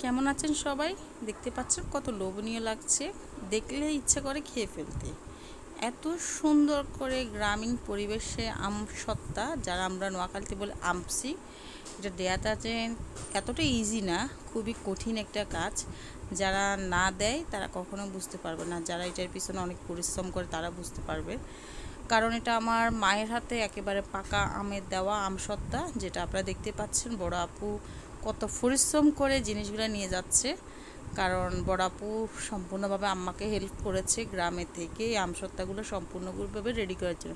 কেমন আছেন সবাই? দেখতে পাচ্ছেন কত লোভনীয় লাগছে। দেখলে ইচ্ছে করে খেয়ে ফেলতে। এত সুন্দর করে গ্রামীণ পরিবেশে আম সত্তা, যারা আমরা নোয়াখালীতে বলে আমসি এটা দেয়াটা যে এতটা ইজি না, খুবই কঠিন একটা কাজ। যারা না দেয়, তারা কখনো বুঝতে পারবে না। যারা এটার পিছনে অনেক পরিশ্রম করে, তারা বুঝতে পারবে। কারণ এটা আমার মায়ের হাতে একেবারে পাকা আমের দেওয়া আমসত্তা যেটা আপনারা দেখতে পাচ্ছেন, বড় আপু কত পরিশ্রম করে জিনিসগুলো নিয়ে যাচ্ছে। কারণ বড় আপু সম্পূর্ণভাবে আম্মাকে হেল্প করেছে গ্রামে থেকে আমসত্তাগুলো সম্পূর্ণভাবে রেডি করার জন্য।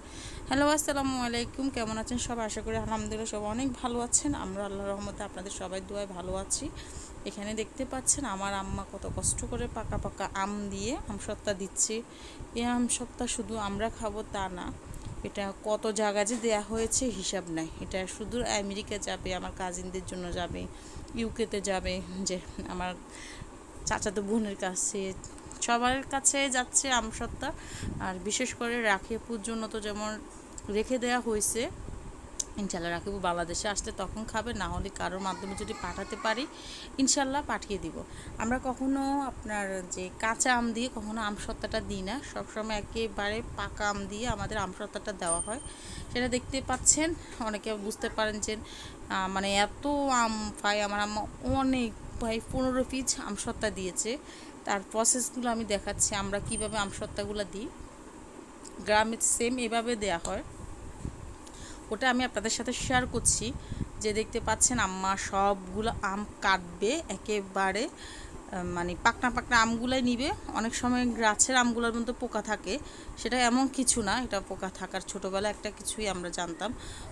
হ্যালো আসসালামু আলাইকুম, কেমন আছেন সব? আশা করি আলহামদুলিল্লাহ সব অনেক ভালো আছেন। আমরা আল্লাহ রহমতে আপনাদের সবাই দোয়ায় ভালো আছি। এখানে দেখতে পাচ্ছেন আমার আম্মা কত কষ্ট করে পাকা পাকা আম দিয়ে আমসত্তা দিচ্ছে। এই আমসত্তা শুধু আমরা খাব তা না এটা কত জায়গা যে দেওয়া হয়েছে হিসাব নাই। এটা শুধু আমেরিকা যাবে, আমার কাজিনদের জন্য যাবে ইউকেতে যাবে, যে আমার চাচাতো বোনের কাছে, সবার কাছে যাচ্ছে আমসত্তা আর বিশেষ করে রাখিপুর জন্য তো যেমন রেখে দেয়া হয়েছে ইনশাল্লাহ রাখিবু। বাংলাদেশে আসলে তখন খাবে, না হলে কারোর মাধ্যমে যদি পাঠাতে পারি, ইনশাল্লাহ পাঠিয়ে দিব। আমরা কখনো আপনার যে কাঁচা আম দিয়ে কখনো আমসত্ত্বাটা দিই না। সবসময় একেবারে পাকা আম দিয়ে আমাদের আমসত্ত্বাটা দেওয়া হয়। সেটা দেখতে পাচ্ছেন, অনেকে বুঝতে পারেন যে মানে এত আম পাই, আমার আম্মা অনেক ভাই পনেরো পিস আমসত্ত্বা দিয়েছে। তার প্রসেসগুলো আমি দেখাচ্ছি, আমরা কীভাবে আমসত্ত্বাগুলো দিই। গ্রামে সেম এভাবে দেয়া হয়। ওটা আমি আপনাদের সাথে শেয়ার করছি। যে দেখতে পাচ্ছেন আম্মা সবগুলো আম কাটবে একেবারে মানে পাকনা পাকনা আমগুলাই নিবে। অনেক সময় গাছের আমগুলোর মধ্যে পোকা থাকে, সেটা এমন কিছু না, এটা পোকা থাকার ছোটোবেলা একটা কিছুই আমরা জানতাম।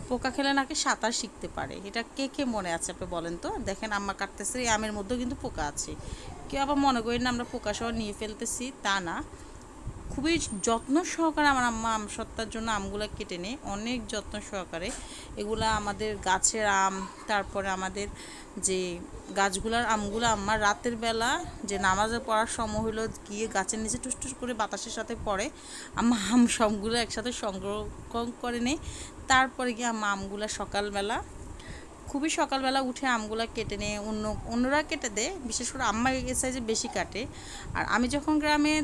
পোকা খেলে নাকি সাঁতার শিখতে পারে। এটা কে কে মনে আছে আপনি বলেন তো? দেখেন আম্মা কাটতেছে, এই আমের মধ্যেও কিন্তু পোকা আছে। কেউ আবার মনে করেন আমরা পোকা সহ নিয়ে ফেলতেছি, তা না। খুবই যত্ন সহকারে আমার আম্মা আম সত্তার জন্য আমগুলো কেটে নেয়। অনেক যত্ন সহকারে। এগুলা আমাদের গাছের আম, তারপরে আমাদের যে গাছগুলার আমগুলো আম্মা রাতের বেলা যে নামাজে পড়ার সময় হলো গিয়ে গাছের নিচে টুস করে বাতাসের সাথে পড়ে, আম্মা আম সবগুলো একসাথে সংগ্রহ করে নেয়। তারপরে গিয়ে আম্মা আমগুলো সকালবেলা, খুবই সকালবেলা উঠে আমগুলো কেটে নেয়। অন্য, অন্যরা কেটে দেয়। বিশেষ করে আম্মা এই সাইজে বেশি কাটে। আর আমি যখন গ্রামে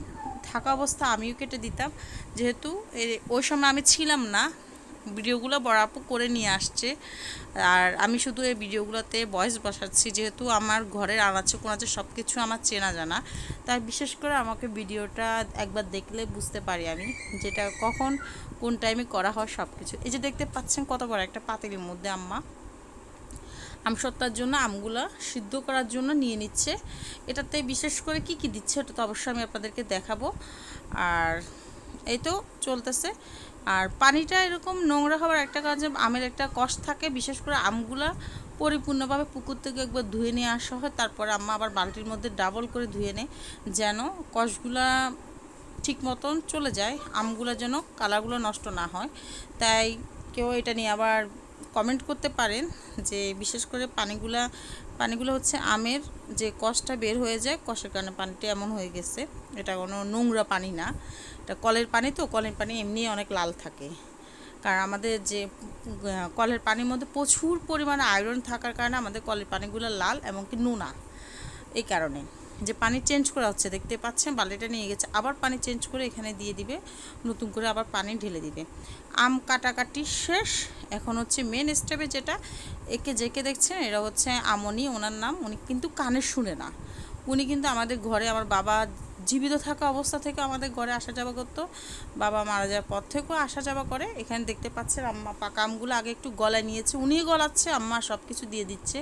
থাকা অবস্থা আমিও কেটে দিতাম। যেহেতু ওই সময় আমি ছিলাম না, ভিডিওগুলো বরাপু করে নিয়ে আসছে। আর আমি শুধু এই ভিডিওগুলোতে বয়স বসাচ্ছি, যেহেতু আমার ঘরের আনাচে কোনাচে সব কিছু আমার চেনা জানা। তাই বিশেষ করে আমাকে ভিডিওটা একবার দেখলে বুঝতে পারি আমি যেটা কখন, কোন টাইমে করা হয় সব কিছু এই যে দেখতে পাচ্ছেন কত বড় একটা পাতিলের মধ্যে আম্মা। আমসত্তার জন্য আমগুলো সিদ্ধ করার জন্য নিয়ে নিচ্ছে। এটাতে বিশেষ করে কি কি দিচ্ছে ওটা তো অবশ্যই আমি আপনাদেরকে দেখাবো। আর এই তো চলতেছে। আর পানিটা এরকম নোংরা হওয়ার একটা কারণ যে আমের একটা কষ থাকে, বিশেষ করে আমগুলা পরিপূর্ণভাবে পুকুর থেকে একবার ধুয়ে নিয়ে আসা হয়, তারপরে আম্মা আবার বালতির মধ্যে ডাবল করে ধুয়ে নেয়, যেন কষগুলা ঠিক মতন চলে যায়, আমগুলো যেন কালারগুলো নষ্ট না হয়। তাই কেউ এটা নিয়ে আবার কমেন্ট করতে পারেন যে বিশেষ করে পানিগুলা, পানিগুলো হচ্ছে আমের যে কষটা বের হয়ে যায়, কষের কারণে পানিটা এমন হয়ে গেছে। এটা কোনো নোংরা পানি না। এটা কলের পানি তো, কলের পানি এমনি অনেক লাল থাকে। কারণ আমাদের যে কলের পানির মধ্যে প্রচুর পরিমাণে আয়রন থাকার কারণে আমাদের কলের পানিগুলো লাল এমনকি নোনা। এই কারণে। যে পানি চেঞ্জ করা হচ্ছে, দেখতে পাচ্ছেন বালিটা নিয়ে গেছে, আবার পানি চেঞ্জ করে এখানে দিয়ে দিবে, নতুন করে আবার পানি ঢেলে দিবে। আম কাটাকাটি শেষ, এখন হচ্ছে মেন স্টেপে যেটা, একে যেকে দেখছেন এরা হচ্ছে আমনি, ওনার নাম, উনি কিন্তু কানে শুনে না। উনি কিন্তু আমাদের ঘরে, আমার বাবা জীবিত থাকা অবস্থা থেকে আমাদের ঘরে আসা যাওয়া করতো, বাবা মারা যাওয়ার পর থেকেও আসা যাওয়া করে। এখানে দেখতে পাচ্ছেন আম্মা পাকা আমগুলো আগে একটু গলায় নিয়েছে, উনিই গলাচ্ছে, আম্মা সব কিছু দিয়ে দিচ্ছে।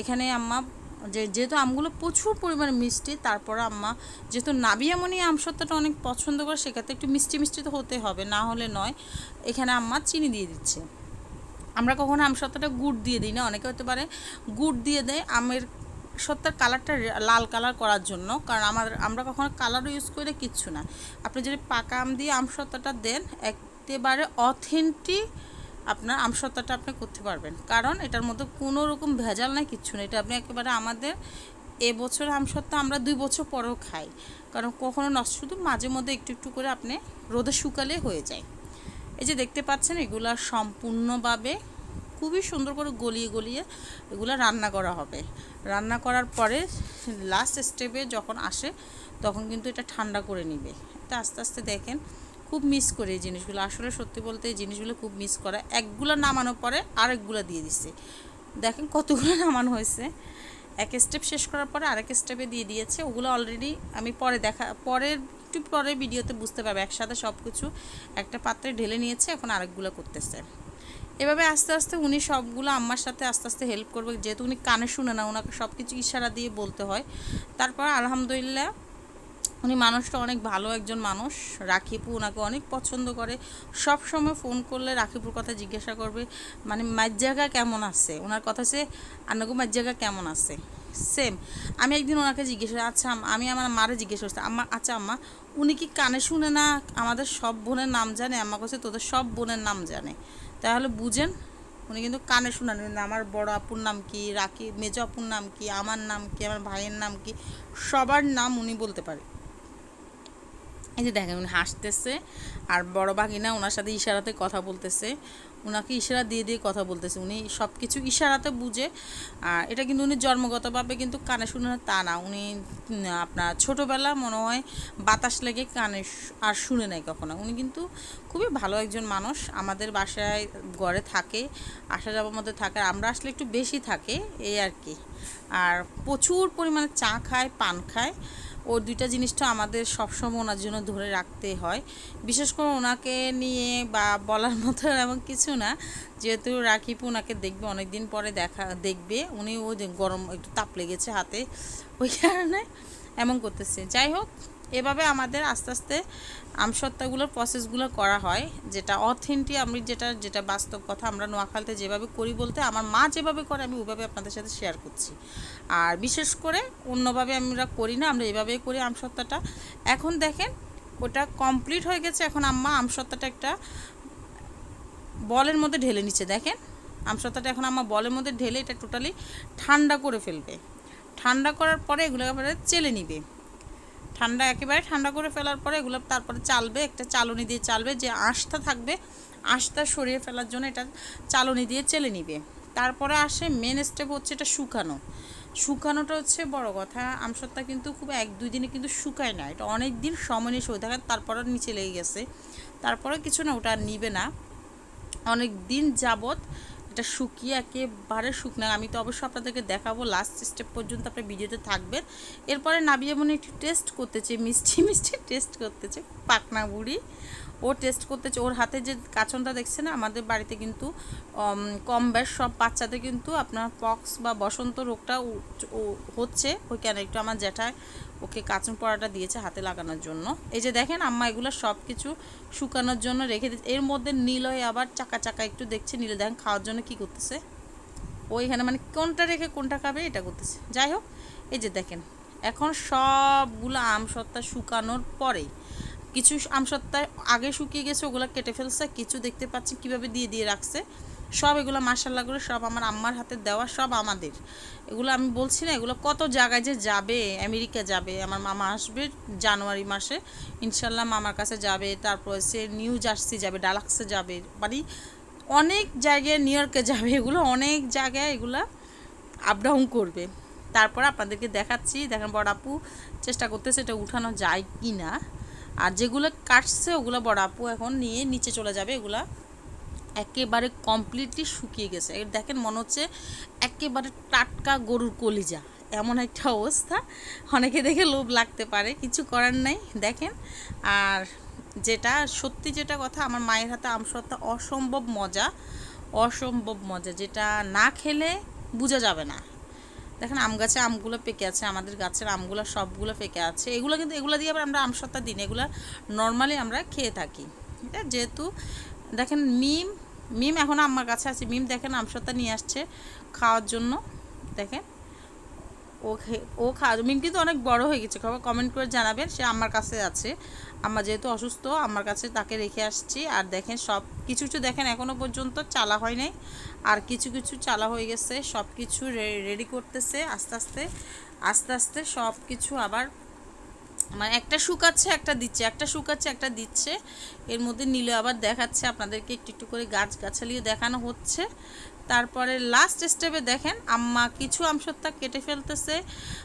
এখানে আম্মা যে যেহেতু আমগুলো প্রচুর পরিমাণে মিষ্টি, তারপর আম্মা যেহেতু নাবিয়ামনি আমসত্ত্বটা অনেক পছন্দ করে, সেক্ষেত্রে একটু মিষ্টি মিষ্টি তো হতে হবে, না হলে নয়। এখানে আম্মা চিনি দিয়ে দিচ্ছে। আমরা কখনো আমসত্ত্বটা গুড় দিয়ে দিই না, অনেকে হতে পারে গুড় দিয়ে দেয় আমের সত্যার কালারটা লাল কালার করার জন্য, কারণ আমার আমরা কখনো কালারও ইউজ করে কিচ্ছু না। আপনি যদি পাকা আম দিয়ে আমসত্ত্বটা দেন, একেবারে অথেন্টিক আপনার আমসত্ত্বাটা আপনি করতে পারবেন। কারণ এটার মধ্যে কোনো রকম ভেজাল নাই, কিচ্ছু নেই। এটা আপনি একেবারে আমাদের এবছর আমসত্ত্বা আমরা দুই বছর পরেও খাই। কারণ কখনো নষ্ট, শুধু মাঝে মধ্যে একটু একটু করে আপনি রোদে শুকালে হয়ে যায়। এই যে দেখতে পাচ্ছেন, এগুলা সম্পূর্ণভাবে খুবই সুন্দর করে গলিয়ে গলিয়ে এগুলো রান্না করা হবে। রান্না করার পরে লাস্ট স্টেপে যখন আসে, তখন কিন্তু এটা ঠান্ডা করে নিবে। এটা আস্তে আস্তে দেখেন খুব মিস করে এই জিনিসগুলো। আসলে সত্যি বলতে এই জিনিসগুলো খুব মিস করা। একগুলো নামানোর পরে আরেকগুলো দিয়ে দিচ্ছে দেখেন কতগুলো নামানো হয়েছে। এক স্টেপ শেষ করার পরে আরেক স্টেপে দিয়ে দিয়েছে। ওগুলো অলরেডি আমি পরে দেখা, পরের, একটু পরে ভিডিওতে বুঝতে পারবে। একসাথে সব কিছু একটা পাত্রে ঢেলে নিয়েছে, এখন আরেকগুলো করতেছে। এভাবে আস্তে আস্তে উনি সবগুলো আম্মার সাথে আস্তে আস্তে হেল্প করবে। যেহেতু উনি কানে শুনে না ওনাকে সব কিছু ইশারা দিয়ে বলতে হয়। তারপর আলহামদুলিল্লাহ উনি মানুষটা অনেক ভালো একজন মানুষ। রাখিপু ওনাকে অনেক পছন্দ করে। সব সময় ফোন করলে রাখিপুর কথা জিজ্ঞাসা করবে মানে মায়ের জায়গা কেমন আছে? ওনার কথা সে আন্নাগু মায়ের জায়গা কেমন আছে? সেম আমি একদিন ওনাকে জিজ্ঞেস আচ্ছা আমি আমার মারে জিজ্ঞেস করছি, আম্মা আচ্ছা আম্মা, উনি কি কানে শুনে না আমাদের সব বোনের নাম জানে? আম্মা কাছে তোদের সব বোনের নাম জানে। তাহলে বুঝেন, উনি কিন্তু কানে শুনান আমার বড় আপুর নাম কি রাখি মেজ আপুর নাম কি, আমার নাম কি, আমার ভাইয়ের নাম কি, সবার নাম উনি বলতে পারে। এই যে দেখেন, উনি হাসতেছে আর বড় বাগিনা ওনার সাথে ইশারাতে কথা বলতেছে। ওনাকে ইশারা দিয়ে দিয়ে কথা বলতেছে। উনি সব কিছু ইশারাতে বুঝে। আর এটা কিন্তু উনি জন্মগতভাবে কিন্তু কানে শুনে তা না। উনি আপনার ছোটোবেলা মনে হয় বাতাস লেগে কানে আর শুনে নাই কখনো। উনি কিন্তু খুবই ভালো একজন মানুষ। আমাদের বাসায় ঘরে থাকে আসা যাওয়ার মধ্যে থাকে। আমরা আসলে একটু বেশি থাকে, এই আর কি। আর প্রচুর পরিমাণে চা খায়, পান খায়। ওর দুইটা জিনিসটা আমাদের সবসময় ওনার জন্য ধরে রাখতে হয়। বিশেষ করে ওনাকে নিয়ে বা বলার মতো এমন কিছু না, যেহেতু রাখিপু ওনাকে দেখবে অনেক দিন পরে দেখা, দেখবে। উনি ও গরম একটু তাপ লেগেছে হাতে। ওই কারণে এমন করতেছে। যাই হোক এভাবে আমাদের আস্তে আস্তে আমসত্ত্বাগুলোর প্রসেসগুলো করা হয়। যেটা অথেন্টিক আমি যেটা যেটা বাস্তব কথা আমরা নোয়াখালতে যেভাবে করি বলতে আমার মা যেভাবে করে, আমি ওইভাবে আপনাদের সাথে শেয়ার করছি। আর বিশেষ করে অন্যভাবে আমরা করি না, আমরা এভাবেই করি আমসত্ত্বাটা। এখন দেখেন, ওটা কমপ্লিট হয়ে গেছে, এখন আম্মা আমসত্ত্বাটা একটা বলের মধ্যে ঢেলে নিচ্ছে। দেখেন, আমসত্ত্বাটা এখন আম্মা বলের মধ্যে ঢেলে এটা টোটালি ঠান্ডা করে ফেলবে। ঠান্ডা করার পরে এগুলো একেবারে চেলে নিবে। ঠান্ডা একেবারে ঠান্ডা করে ফেলার পরে এগুলো তারপরে চালবে, একটা চালনি দিয়ে চালবে, যে আঁশটা থাকবে, আঁশটা সরিয়ে ফেলার জন্য এটা চালনি দিয়ে চেলে নিবে। তারপরে আসে মেন স্টেপ হচ্ছে এটা শুকানো। শুকানোটা হচ্ছে বড় কথা, আমসত্ত্বা কিন্তু খুব এক দুই দিনে কিন্তু শুকায় না, এটা অনেক দিন সময় নিয়ে শুয়ে থাকে, তারপরে নিচে লেগে গেছে। তারপরে কিছু না, ওটা আর নিবে না। অনেক দিন যাবত এটা শুকিয়ে একেবারে শুকনো। আমি তো অবশ্যই আপনাদেরকে দেখাবো লাস্ট স্টেপ পর্যন্ত আপনার ভিডিওতে থাকবেন। এরপরে নাবিয়ে মনে একটু টেস্ট করতেছে, মিষ্টি মিষ্টি টেস্ট করতেছে পাকনা বুড়ি ও টেস্ট করতেছে, ওর হাতে যে কাচনটা দেখছে না, আমাদের বাড়িতে কিন্তু কম বেশ সব বাচ্চাদের কিন্তু আপনার পক্স বা বসন্ত রোগটা হচ্ছে। ওইখানে একটু আমার জ্যাঠায় ওকে কাচন পড়াটা দিয়েছে হাতে লাগানোর জন্য। এই যে দেখেন, আম্মা এগুলো সব কিছু শুকানোর জন্য রেখে দিচ্ছে। এর মধ্যে নীলয় আবার চাকা চাকা একটু দেখছে নীলে দেখেন খাওয়ার জন্য কি করতেছে? ও এখানে মানে কোনটা রেখে কোনটা খাবে এটা করতেছে। যাই হোক, এই যে দেখেন, এখন সবগুলো আম সত্তা শুকানোর পরেই কিছু আম সত্তা আগে শুকিয়ে গেছে, ওগুলো কেটে ফেলছে, কিছু দেখতে পাচ্ছি কীভাবে দিয়ে দিয়ে রাখছে। সব এগুলো মাসাল্লা করে সব আমার আম্মার হাতে দেওয়া, সব আমাদের। এগুলো আমি বলছি না, এগুলো কত জায়গায় যে যাবে, আমেরিকা যাবে, আমার মামা আসবে জানুয়ারি মাসে। ইনশাল্লাহ মামার কাছে যাবে, তারপর সে নিউ জার্সি যাবে, ডালাক্সে যাবে মানে অনেক জায়গায় নিউ ইয়র্কে যাবে এগুলো, অনেক জায়গায় এগুলা আপ ডাউন করবে। তারপর আপনাদেরকে দেখাচ্ছি, দেখেন বড় আপু চেষ্টা করতেছে এটা উঠানো যায় কি না আর যেগুলো কাটছে, ওগুলো বড় আপু এখন নিয়ে নিচে চলে যাবে, এগুলা একেবারে কমপ্লিটলি শুকিয়ে গেছে। এর দেখেন মনে হচ্ছে একেবারে টাটকা গরুর কলিজা, এমন একটা অবস্থা। অনেকে দেখে লোভ লাগতে পারে, কিছু করার নাই, দেখেন। আর যেটা সত্যি যেটা কথা, আমার মায়ের হাতে আমসত্ত্বা অসম্ভব মজা অসম্ভব মজা। যেটা না খেলে বোঝা যাবে না। দেখেন, আম গাছে আমগুলো পেকে আছে, আমাদের গাছের আমগুলো সবগুলো পেকে আছে। এগুলো কিন্তু, এগুলো দিয়ে আবার আমরা আমসত্ত্বা দিন এগুলো নর্মালি আমরা খেয়ে থাকি। ঠিক যেহেতু, দেখেন, মিম মিম এখন আমার কাছে আছে। মিম, দেখেন আমসত্ত্বা নিয়ে আসছে খাওয়ার জন্য। দেখেন ও ও খা মিম কিন্তু অনেক বড় হয়ে গেছে, খবর কমেন্ট করে জানাবেন, সে আমার কাছে আছে। আমার যেহেতু অসুস্থ, আমার কাছে তাকে রেখে আসছি, আর দেখেন সব, কিছু কিছু দেখেন এখনও পর্যন্ত চালা হয় নাই, আর কিছু কিছু চালা হয়ে গেছে, সব কিছু রেডি করতেছে, আস্তে আস্তে আস্তে আস্তে সব কিছু আবার মানে একটা শুকাচ্ছে, একটা দিচ্ছে, একটা শুকাচ্ছে, একটা দিচ্ছে, এর মধ্যে নিলে আবার দেখাচ্ছে, আপনাদেরকে একটু একটু করে গাছ গাছালিও দেখানো হচ্ছে তারপরে লাস্ট স্টেপে দেখেন, আম্মা কিছু আমসত্তা কেটে ফেলতেছে।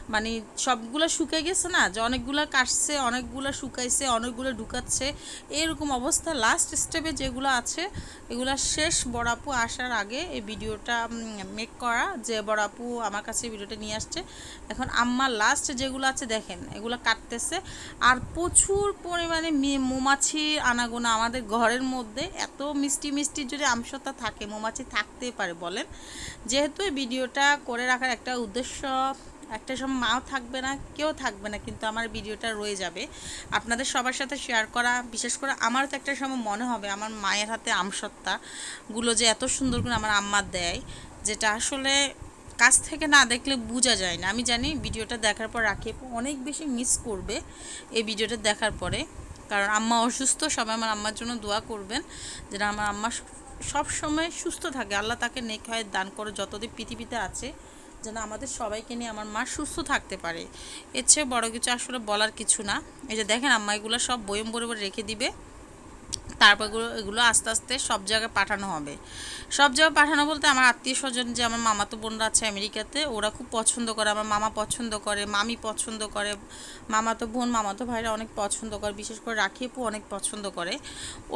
মানে সবগুলো শুকে গেছে না, যে অনেকগুলো কাটছে, অনেকগুলো শুকাইছে, অনেকগুলো ঢুকাচ্ছে, এরকম অবস্থা লাস্ট স্টেপে যেগুলো আছে, এগুলো শেষ। বড়াপু আসার আগে এই ভিডিওটা মেক করা, যে বড়াপু আমার কাছে ভিডিওটা নিয়ে আসছে। এখন আম্মা লাস্ট যেগুলো আছে দেখেন, এগুলো কাটতেছে। আর প্রচুর পরিমাণে মি- মৌমাছির আনাগোনা আমাদের ঘরের মধ্যে, এত মিষ্টি মিষ্টি যদি আমসত্তা থাকে, মৌমাছি থাকতেই পারে। বলেন। যেহেতু ভিডিওটা করে রাখার একটা উদ্দেশ্য, একটা সময় মাও থাকবে না, কেউ থাকবে না, কিন্তু আমার ভিডিওটা রয়ে যাবে। আপনাদের সবার সাথে শেয়ার করা, বিশেষ করে আমার তো একটা সময় মনে হবে, আমার মায়ের হাতে আমসত্তাগুলো যে এত সুন্দর করে আমার আম্মা দেয়, যেটা আসলে কাছ থেকে না দেখলে বোঝা যায় না। আমি জানি ভিডিওটা দেখার পর রাখি অনেক বেশি মিস করবে এই ভিডিওটা দেখার পরে। কারণ আম্মা অসুস্থ, সবাই আমার আম্মার জন্য দোয়া করবেন যেটা আমার আম্মা সব সময় সুস্থ থাকে। আল্লাহ তাকে নেক হয় দান করে যতদিন পৃথিবীতে আছে, যেন আমাদের সবাইকে নিয়ে আমার মা সুস্থ থাকতে পারে। এর চেয়ে বড় কিছু আসলে বলার কিছু না। এই যে দেখেন, আম্মা এগুলো সব বয়ম বরে রেখে দিবে। তারপর এগুলো আস্তে আস্তে সব জায়গায় পাঠানো হবে। সব জায়গায় পাঠানো বলতে আমার আত্মীয় স্বজন যে আমার মামাতো বোনরা আছে আমেরিকাতে, ওরা খুব পছন্দ করে, আমার মামা পছন্দ করে, মামি পছন্দ করে, মামাতো বোন, মামাতো ভাইরা অনেক পছন্দ করে, বিশেষ করে রাখি আপু অনেক পছন্দ করে।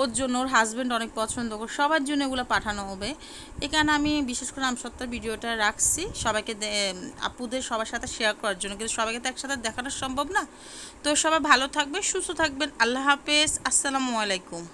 ওর জন্য ওর হাজব্যান্ড অনেক পছন্দ করে, সবার জন্য এগুলো পাঠানো হবে। এখানে আমি বিশেষ করে আমসত্তার ভিডিওটা রাখছি, সবাইকে আপুদের সবার সাথে শেয়ার করার জন্য, কিন্তু সবাইকে তো একসাথে দেখানো সম্ভব না। তো সবাই ভালো থাকবে সুস্থ থাকবেন, আল্লাহ হাফেজ, আসসালামু আলাইকুম।